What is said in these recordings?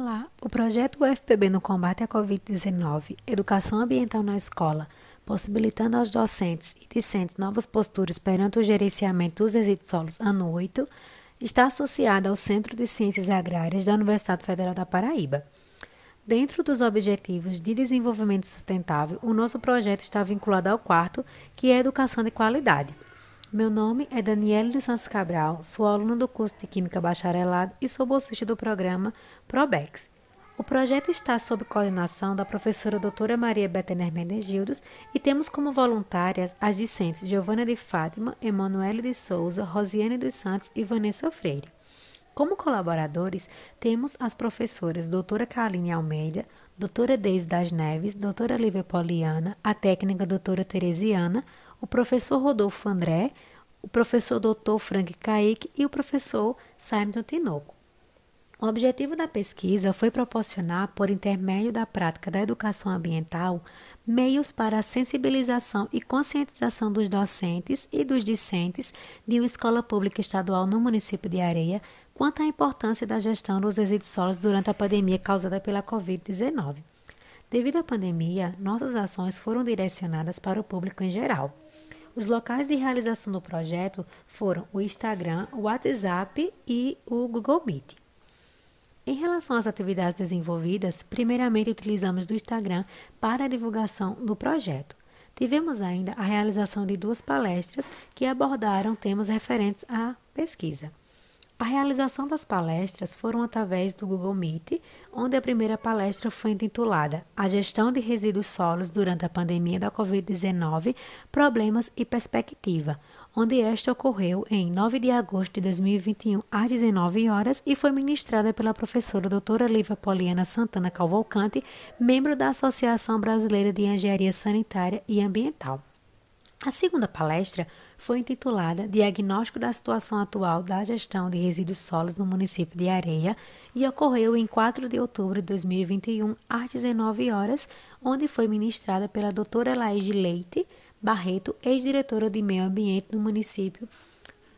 Olá, o projeto UFPB no combate à Covid-19, Educação Ambiental na Escola, possibilitando aos docentes e discentes novas posturas perante o gerenciamento dos resíduos sólidos ano 8, está associado ao Centro de Ciências Agrárias da Universidade Federal da Paraíba. Dentro dos Objetivos de Desenvolvimento Sustentável, o nosso projeto está vinculado ao quarto, que é Educação de Qualidade. Meu nome é Daniela de Santos Cabral, sou aluna do curso de Química Bacharelado e sou bolsista do programa PROBEX. O projeto está sob coordenação da professora doutora Maria Betener Mendes Gildos e temos como voluntárias as discentes Giovana de Fátima, Emanuele de Souza, Rosiane dos Santos e Vanessa Freire. Como colaboradores, temos as professoras doutora Kaline Almeida, doutora Deise das Neves, doutora Lívia Poliana, a técnica doutora Teresiana, o professor Rodolfo André, o professor Dr. Frank Kaique e o professor Simon Tinoco. O objetivo da pesquisa foi proporcionar, por intermédio da prática da educação ambiental, meios para a sensibilização e conscientização dos docentes e dos discentes de uma escola pública estadual no município de Areia quanto à importância da gestão dos resíduos sólidos durante a pandemia causada pela Covid-19. Devido à pandemia, nossas ações foram direcionadas para o público em geral. Os locais de realização do projeto foram o Instagram, o WhatsApp e o Google Meet. Em relação às atividades desenvolvidas, primeiramente utilizamos do Instagram para a divulgação do projeto. Tivemos ainda a realização de duas palestras que abordaram temas referentes à pesquisa. A realização das palestras foram através do Google Meet, onde a primeira palestra foi intitulada A Gestão de Resíduos Sólidos durante a Pandemia da Covid-19, Problemas e Perspectiva, onde esta ocorreu em 9 de agosto de 2021, às 19 horas, e foi ministrada pela professora doutora Lívia Poliana Santana Calvolcante, membro da Associação Brasileira de Engenharia Sanitária e Ambiental. A segunda palestra foi intitulada Diagnóstico da situação atual da gestão de resíduos sólidos no município de Areia e ocorreu em 4 de outubro de 2021, às 19 horas, onde foi ministrada pela doutora Laís Leite Barreto, ex-diretora de Meio Ambiente do município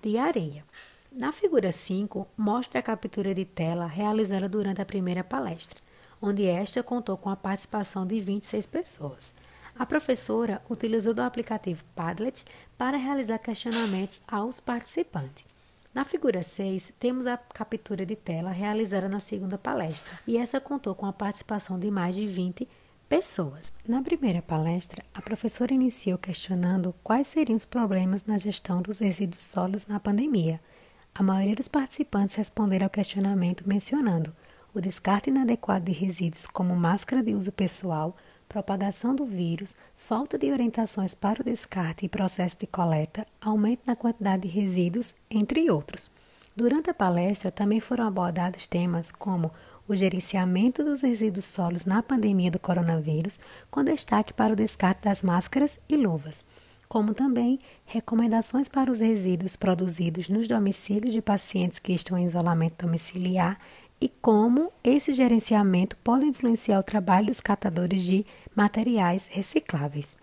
de Areia. Na figura 5, mostra a captura de tela realizada durante a primeira palestra, onde esta contou com a participação de 26 pessoas. A professora utilizou do aplicativo Padlet para realizar questionamentos aos participantes. Na figura 6, temos a captura de tela realizada na segunda palestra, e essa contou com a participação de mais de 20 pessoas. Na primeira palestra, a professora iniciou questionando quais seriam os problemas na gestão dos resíduos sólidos na pandemia. A maioria dos participantes responderam ao questionamento mencionando o descarte inadequado de resíduos como máscara de uso pessoal, propagação do vírus, falta de orientações para o descarte e processo de coleta, aumento na quantidade de resíduos, entre outros. Durante a palestra também foram abordados temas como o gerenciamento dos resíduos sólidos na pandemia do coronavírus, com destaque para o descarte das máscaras e luvas, como também recomendações para os resíduos produzidos nos domicílios de pacientes que estão em isolamento domiciliar e como esse gerenciamento pode influenciar o trabalho dos catadores de materiais recicláveis.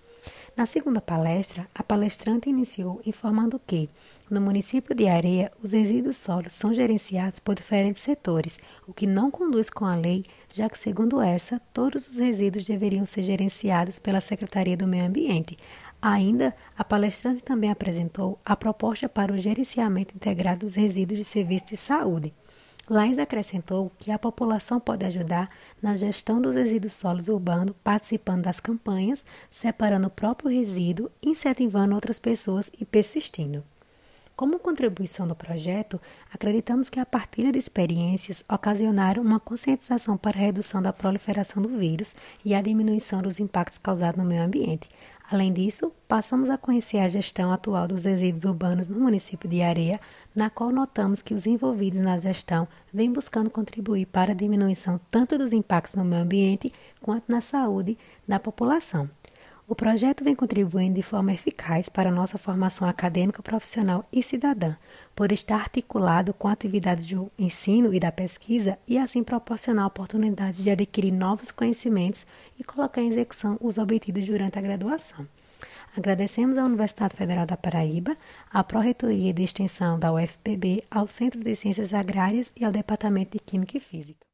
Na segunda palestra, a palestrante iniciou informando que, no município de Areia, os resíduos sólidos são gerenciados por diferentes setores, o que não conduz com a lei, já que, segundo essa, todos os resíduos deveriam ser gerenciados pela Secretaria do Meio Ambiente. Ainda, a palestrante também apresentou a proposta para o gerenciamento integrado dos resíduos de serviço de saúde. Laís acrescentou que a população pode ajudar na gestão dos resíduos sólidos urbanos, participando das campanhas, separando o próprio resíduo, incentivando outras pessoas e persistindo. Como contribuição do projeto, acreditamos que a partilha de experiências ocasionaram uma conscientização para a redução da proliferação do vírus e a diminuição dos impactos causados no meio ambiente, Além disso, passamos a conhecer a gestão atual dos resíduos urbanos no município de Areia, na qual notamos que os envolvidos na gestão vêm buscando contribuir para a diminuição tanto dos impactos no meio ambiente quanto na saúde da população. O projeto vem contribuindo de forma eficaz para a nossa formação acadêmica, profissional e cidadã, por estar articulado com atividades do ensino e da pesquisa e assim proporcionar oportunidades de adquirir novos conhecimentos e colocar em execução os obtidos durante a graduação. Agradecemos à Universidade Federal da Paraíba, à Pró-Reitoria de Extensão da UFPB, ao Centro de Ciências Agrárias e ao Departamento de Química e Física.